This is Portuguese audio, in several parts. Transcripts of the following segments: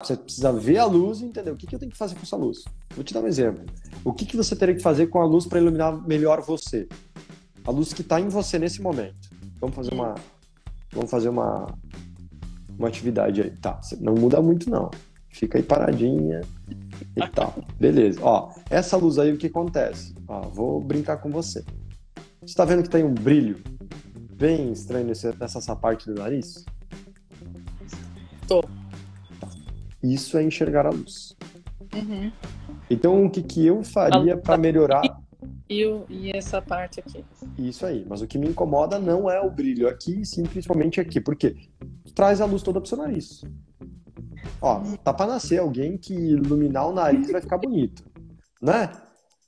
Você precisa ver a luz e entender o que, que eu tenho que fazer com essa luz. Vou te dar um exemplo. O que, que você teria que fazer com a luz para iluminar melhor você? A luz que está em você nesse momento. Vamos fazer uma, vamos fazer uma, uma atividade aí. Tá, não muda muito não. Fica aí paradinha e tal. Beleza. Ó, essa luz aí, o que acontece? Ó, vou brincar com você. Você está vendo que tem um brilho bem estranho nessa, nessa parte do nariz? Isso é enxergar a luz. Uhum. Então, o que, que eu faria para melhorar? E, o, e essa parte aqui. Isso aí. Mas o que me incomoda não é o brilho aqui, sim, principalmente aqui. Por quê? Traz a luz toda pro seu nariz. Ó, tá pra nascer alguém que iluminar o nariz vai ficar bonito. Né?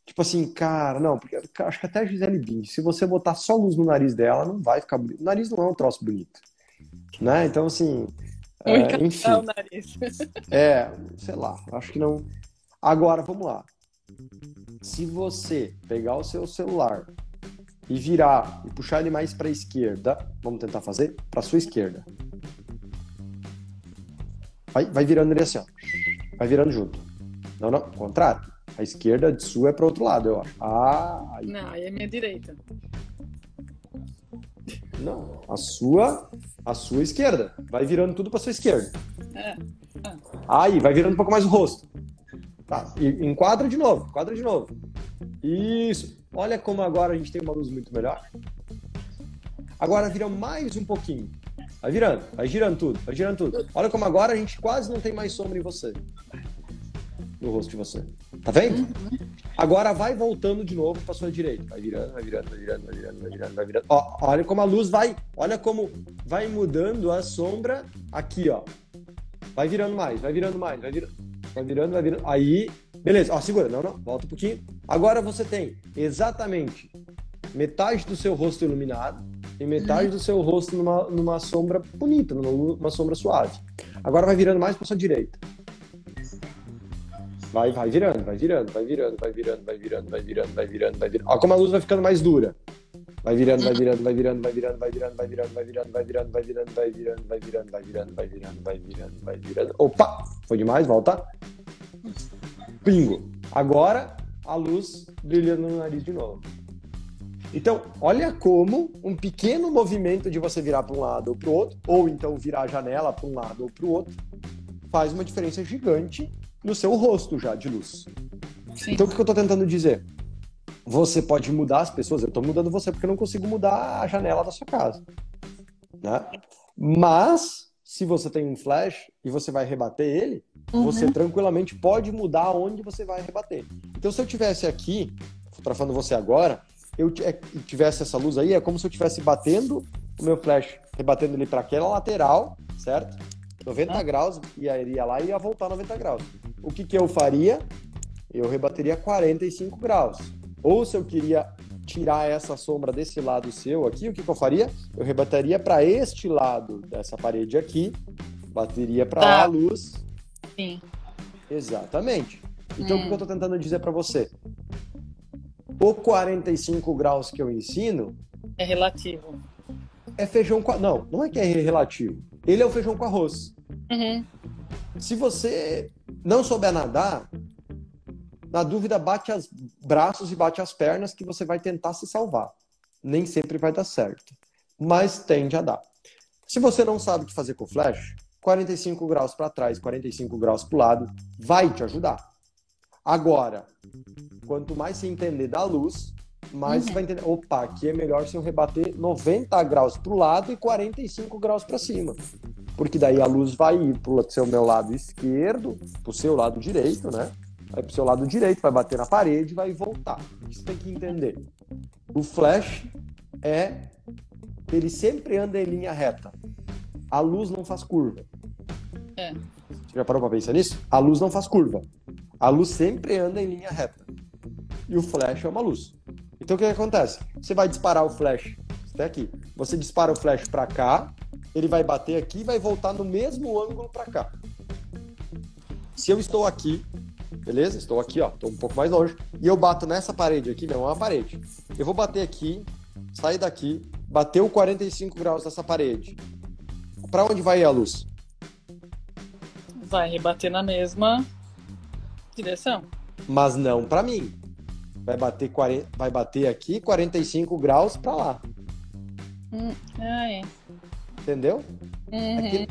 Tipo assim, cara, não, porque acho que até a Gisele Bündchen, se você botar só luz no nariz dela, não vai ficar bonito. O nariz não é um troço bonito. Né? Então, assim, é, enfim. O nariz. É, sei lá, acho que não. Agora, vamos lá. Se você pegar o seu celular e virar e puxar ele mais para a esquerda, vamos tentar fazer para sua esquerda. Vai, vai virando ele assim, ó. Vai virando junto. Não, não, contrário. A esquerda de sua é para outro lado, eu acho. Ah, aí. Não, aí é minha direita. Não, a sua, a sua esquerda. Vai virando tudo para sua esquerda. É. Aí, vai virando um pouco mais o rosto. Tá, e enquadra de novo, enquadra de novo. Isso. Olha como agora a gente tem uma luz muito melhor. Agora vira mais um pouquinho. Vai virando, vai girando tudo, vai girando tudo. Olha como agora a gente quase não tem mais sombra em você. No rosto de você. Tá vendo? Agora vai voltando de novo para sua direita. Vai virando, vai virando, vai virando, vai virando, vai virando, vai virando. Ó, olha como a luz vai, olha como vai mudando a sombra aqui, ó. Vai virando mais, vai virando mais, vai virando, vai virando, vai virando. Aí, beleza. Ó, segura, não, não, volta um pouquinho. Agora você tem exatamente metade do seu rosto iluminado e metade do seu rosto numa, numa sombra bonita, numa, numa sombra suave. Agora vai virando mais para sua direita. Vai, vai virando, vai virando, vai virando, vai virando, vai virando, vai virando, vai virando, vai virando. Ó, como a luz vai ficando mais dura. Vai virando, vai virando, vai virando, vai virando, vai virando, vai virando, vai virando, vai virando, vai virando, vai virando, vai virando, vai virando, vai virando, vai virando, vai virando. Opa! Foi demais, volta. Pingo. Agora a luz brilhando no nariz de novo. Então, olha como um pequeno movimento de você virar para um lado ou para o outro, ou então virar a janela para um lado ou para o outro, faz uma diferença gigante no seu rosto já de luz. Sim. Então, o que eu estou tentando dizer? Você pode mudar as pessoas, eu estou mudando você porque eu não consigo mudar a janela da sua casa. Né? Mas, se você tem um flash e você vai rebater ele, uhum. você tranquilamente pode mudar onde você vai rebater. Então, se eu tivesse aqui, fotografando você agora, eu é, tivesse essa luz aí, é como se eu estivesse batendo o meu flash, rebatendo ele para aquela lateral, certo? 90 ah. graus, e aí iria lá e ia voltar 90 graus o que, que eu faria? Eu rebateria 45 graus. Ou se eu queria tirar essa sombra desse lado seu aqui, o que, que eu faria? Eu rebateria para este lado dessa parede aqui, bateria para tá. a luz. Sim. Exatamente. Então, o que eu estou tentando dizer para você? O 45 graus que eu ensino. É relativo. É feijão com. Não, não é que é relativo. Ele é o feijão com arroz. Uhum. Se você não souber nadar, na dúvida, bate os braços e bate as pernas que você vai tentar se salvar. Nem sempre vai dar certo, mas tende a dar. Se você não sabe o que fazer com o flash, 45 graus para trás, 45 graus para o lado, vai te ajudar. Agora, quanto mais você entender da luz, mais você vai entender. Opa, aqui é melhor se eu rebater 90 graus para o lado e 45 graus para cima porque daí a luz vai ir para o seu meu lado esquerdo, para o seu lado direito, né? Vai para o seu lado direito, vai bater na parede, vai voltar. Isso tem que entender. O flash é ele sempre anda em linha reta. A luz não faz curva. É. Você já parou para pensar nisso? A luz não faz curva. A luz sempre anda em linha reta. E o flash é uma luz. Então o que, que acontece? Você vai disparar o flash até aqui. Você dispara o flash para cá, ele vai bater aqui e vai voltar no mesmo ângulo para cá. Se eu estou aqui, beleza? Estou aqui, ó, estou um pouco mais longe, e eu bato nessa parede aqui, não é uma parede. Eu vou bater aqui, sair daqui, bater o 45 graus dessa parede. Para onde vai a luz? Vai rebater na mesma direção. Mas não para mim. Vai bater, 40, vai bater aqui 45 graus para lá. Hum, ah, é. Entendeu? Uhum. Aqui,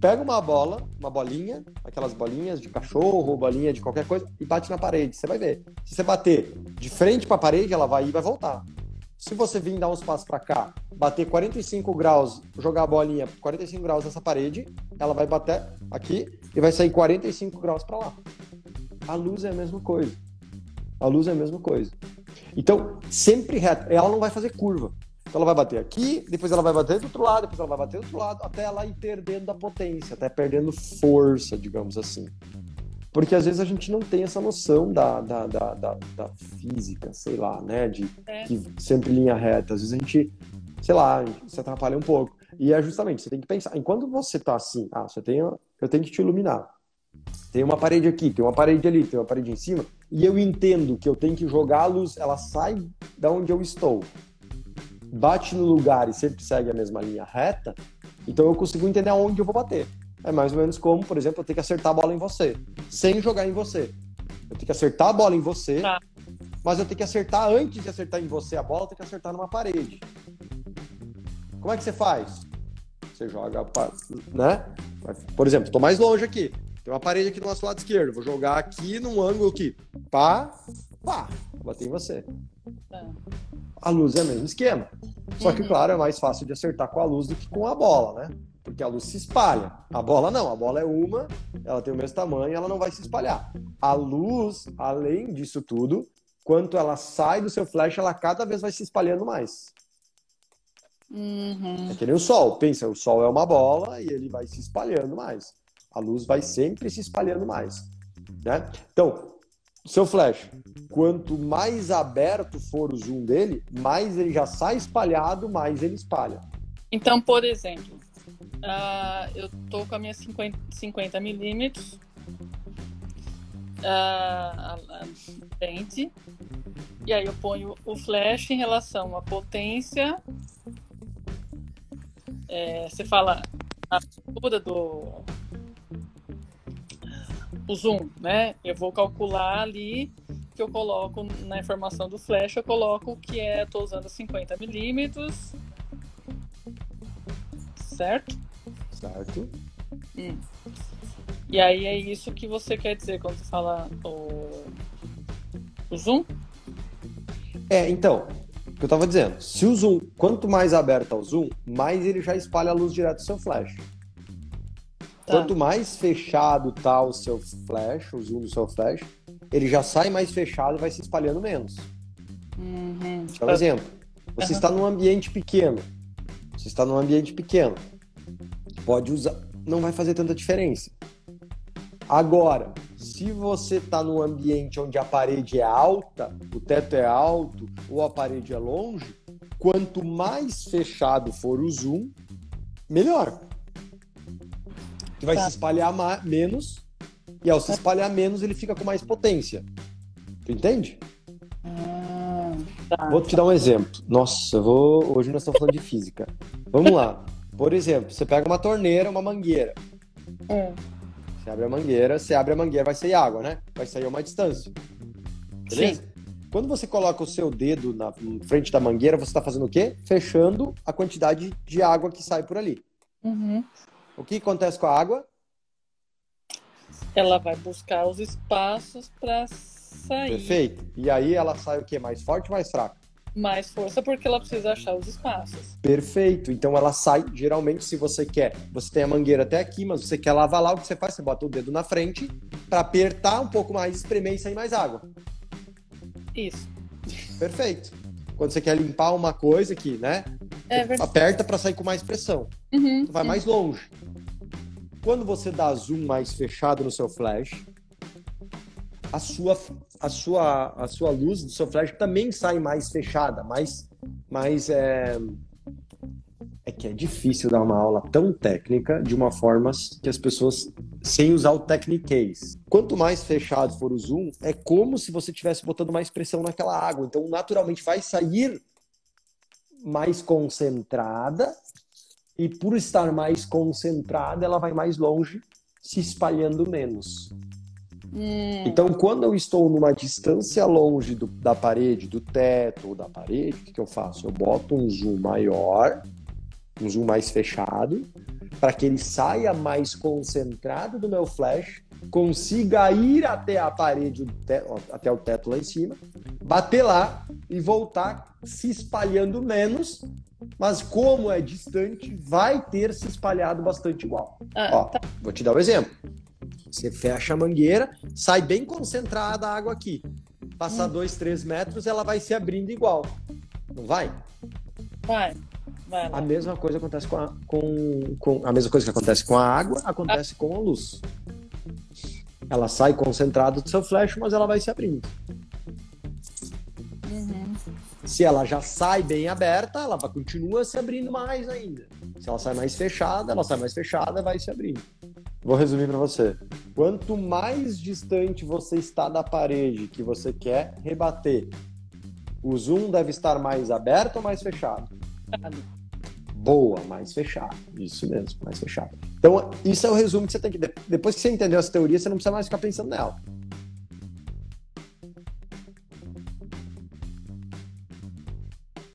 pega uma bola, uma bolinha, aquelas bolinhas de cachorro, bolinha de qualquer coisa, e bate na parede. Você vai ver. Se você bater de frente para a parede, ela vai ir e vai voltar. Se você vir dar uns passos para cá, bater 45 graus, jogar a bolinha 45 graus nessa parede, ela vai bater aqui e vai sair 45 graus para lá. A luz é a mesma coisa. A luz é a mesma coisa. Então, sempre reta. Ela não vai fazer curva. Então ela vai bater aqui, depois ela vai bater do outro lado, depois ela vai bater do outro lado, até ela ir perdendo da potência, até perdendo força, digamos assim. Porque às vezes a gente não tem essa noção da, da, da, da, da física, sei lá, né? De É. que sempre linha reta. Às vezes a gente, sei lá, a se atrapalha um pouco. E é justamente, você tem que pensar, enquanto você tá assim, ah, você tem, eu tenho que te iluminar. Tem uma parede aqui, tem uma parede ali, tem uma parede em cima, e eu entendo que eu tenho que jogar a luz, ela sai da onde eu estou, bate no lugar e sempre segue a mesma linha reta, então eu consigo entender aonde eu vou bater. É mais ou menos como, por exemplo, eu tenho que acertar a bola em você, sem jogar em você. Eu tenho que acertar a bola em você, Tá. mas eu tenho que acertar antes de acertar em você a bola, eu tenho que acertar numa parede. Como é que você faz? Você joga, né? Por exemplo, estou mais longe aqui. Tem uma parede aqui do nosso lado esquerdo. Vou jogar aqui num ângulo aqui. Pá, pá. Bater em você. Tá. A luz é o mesmo esquema. Só que, claro, é mais fácil de acertar com a luz do que com a bola, né? Porque a luz se espalha. A bola não. A bola é uma, ela tem o mesmo tamanho, ela não vai se espalhar. A luz, além disso tudo, quanto ela sai do seu flash, ela cada vez vai se espalhando mais. Uhum. É que nem o sol. Pensa, o sol é uma bola e ele vai se espalhando mais. A luz vai sempre se espalhando mais. Né? Então, seu flash, quanto mais aberto for o zoom dele, mais ele já sai espalhado, mais ele espalha. Então, por exemplo, ah, eu tô com a minha 50, 50 milímetros ah, frente, e aí eu ponho o flash em relação à potência. É, você fala a altura do o zoom, né? Eu vou calcular ali que eu coloco na informação do flash, eu coloco que é, estou usando 50 milímetros, certo? Certo? E aí é isso que você quer dizer quando você fala o, o zoom? É, então, o que eu tava dizendo, se o zoom, quanto mais aberto é o zoom, mais ele já espalha a luz direto do seu flash. Quanto mais fechado tá o seu flash, o zoom do seu flash, ele já sai mais fechado e vai se espalhando menos. Uhum. Dar um exemplo. Você está num ambiente pequeno. Você está num ambiente pequeno. Pode usar. Não vai fazer tanta diferença. Agora, se você está num ambiente onde a parede é alta, o teto é alto ou a parede é longe, quanto mais fechado for o zoom, melhor. Que vai Tá. se espalhar menos e ao se espalhar menos ele fica com mais potência. Tu entende? Ah, tá. Vou te dar um exemplo. Nossa, eu vou. Hoje nós estamos falando de física. Vamos lá. Por exemplo, você pega uma torneira, uma mangueira. Hum, Você abre a mangueira, você abre a mangueira, vai sair água, né? Vai sair a uma distância. Beleza? Quando você coloca o seu dedo na frente da mangueira, você está fazendo o quê? Fechando a quantidade de água que sai por ali. Uhum. O que acontece com a água? Ela vai buscar os espaços para sair Perfeito. E aí ela sai o quê? Mais forte ou mais fraca? mais força porque ela precisa achar os espaços. Perfeito. Então ela sai, geralmente, se você quer, você tem a mangueira até aqui, mas você quer lavar lá, o que você faz? Você bota o dedo na frente para apertar um pouco mais, espremer e sair mais água. Isso. Perfeito. Quando você quer limpar uma coisa aqui, né? É verdade. Aperta para sair com mais pressão. Uhum. Vai mais longe. Quando você dá zoom mais fechado no seu flash, a sua, a sua, a sua luz do seu flash também sai mais fechada, mais, mais é... é que é difícil dar uma aula tão técnica de uma forma que as pessoas sem usar o techniquez. Quanto mais fechado for o zoom, é como se você estivesse botando mais pressão naquela água. Então, naturalmente, vai sair mais concentrada e por estar mais concentrada, ela vai mais longe se espalhando menos. Hum, Então, quando eu estou numa distância longe do- da parede, do teto ou da parede, o que, que eu faço? Eu boto um zoom maior, um zoom mais fechado, para que ele saia mais concentrado do meu flash, consiga ir até a parede, até o teto lá em cima, bater lá e voltar se espalhando menos, mas como é distante, vai ter se espalhado bastante igual. ah, Ó, vou te dar um exemplo. Você fecha a mangueira, sai bem concentrada a água aqui. Passar dois, três metros, ela vai se abrindo igual. Não vai? vai. A mesma coisa acontece com a, com, com- a mesma coisa que acontece com a água, acontece com a luz. Ela sai concentrada do seu flash, mas ela vai se abrindo. Se ela já sai bem aberta, ela continua se abrindo mais ainda. Se ela sai mais fechada, ela sai mais fechada, vai se abrindo. Vou resumir para você. Quanto mais distante você está da parede que você quer rebater, o zoom deve estar mais aberto ou mais fechado? Boa, mais fechado. Isso mesmo, mais fechado. Então, isso é o resumo que você tem que. Depois que você entendeu essa teoria, você não precisa mais ficar pensando nela.